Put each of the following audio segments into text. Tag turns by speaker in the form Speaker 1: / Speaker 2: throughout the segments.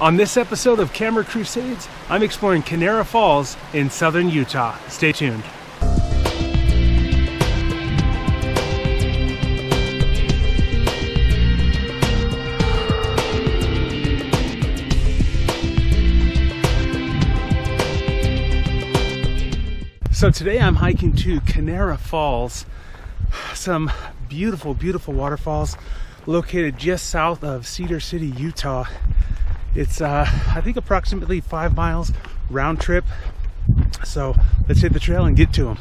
Speaker 1: On this episode of Camera Crusades, I'm exploring Kanarra Falls in southern Utah. Stay tuned. So today I'm hiking to Kanarra Falls, some beautiful, beautiful waterfalls located just south of Cedar City, Utah. It's, uh, I think, approximately five miles round trip. So let's hit the trail and get to them.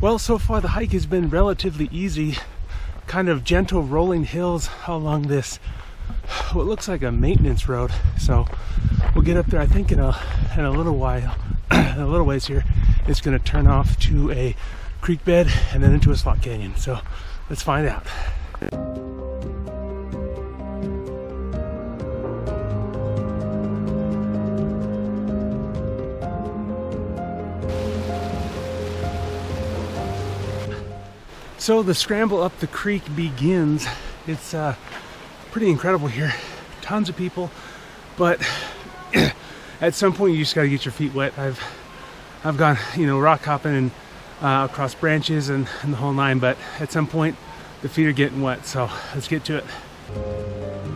Speaker 1: Well, so far the hike has been relatively easy. Kind of gentle rolling hills along this, what looks like a maintenance road. So we'll get up there, I think, in a, in a little while, a little ways here. It's going to turn off to a creek bed and then into a slot canyon. So let's find out. So the scramble up the creek begins. It's uh, pretty incredible here. Tons of people, but at some point you just gotta get your feet wet. I've I've gone, you know, rock hopping and uh, across branches and, and the whole nine, but at some point the feet are getting wet. So let's get to it.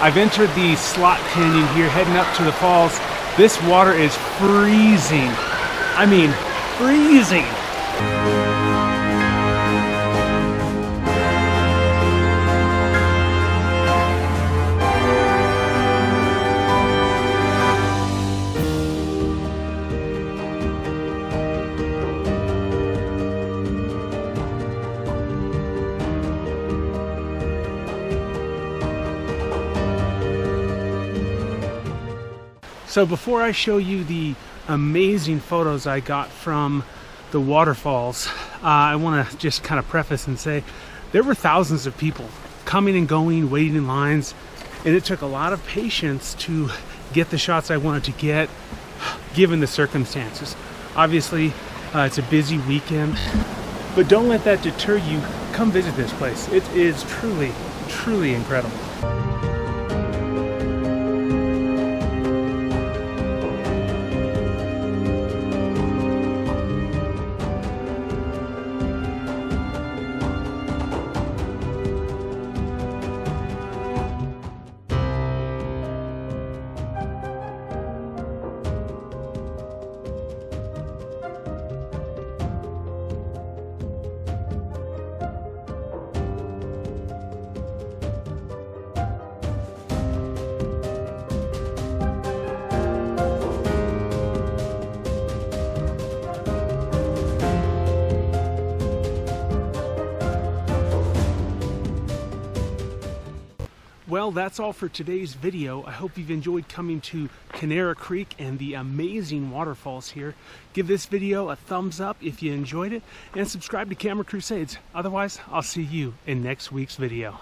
Speaker 1: I've entered the slot canyon here, heading up to the falls. This water is freezing. I mean, freezing. So before I show you the amazing photos I got from the waterfalls, uh, I want to just kind of preface and say there were thousands of people coming and going, waiting in lines, and it took a lot of patience to get the shots I wanted to get given the circumstances. Obviously, uh, it's a busy weekend, but don't let that deter you. Come visit this place. It is truly, truly incredible. Well, that's all for today's video. I hope you've enjoyed coming to Kanarra Creek and the amazing waterfalls here. Give this video a thumbs up if you enjoyed it and subscribe to Camera Crusades. Otherwise, I'll see you in next week's video.